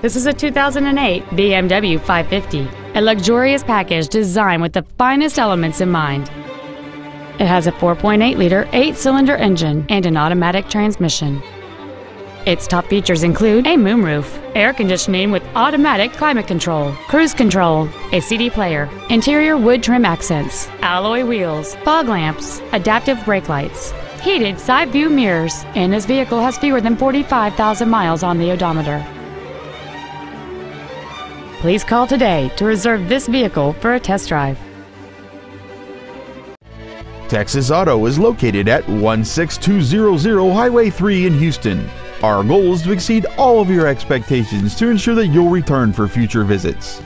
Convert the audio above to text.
This is a 2008 BMW 550, a luxurious package designed with the finest elements in mind. It has a 4.8-liter eight-cylinder engine and an automatic transmission. Its top features include a moonroof, air conditioning with automatic climate control, cruise control, a CD player, interior wood trim accents, alloy wheels, fog lamps, adaptive brake lights, heated side view mirrors, and this vehicle has fewer than 45,000 miles on the odometer. Please call today to reserve this vehicle for a test drive. Texas Auto is located at 16200 Highway 3 in Houston. Our goal is to exceed all of your expectations to ensure that you'll return for future visits.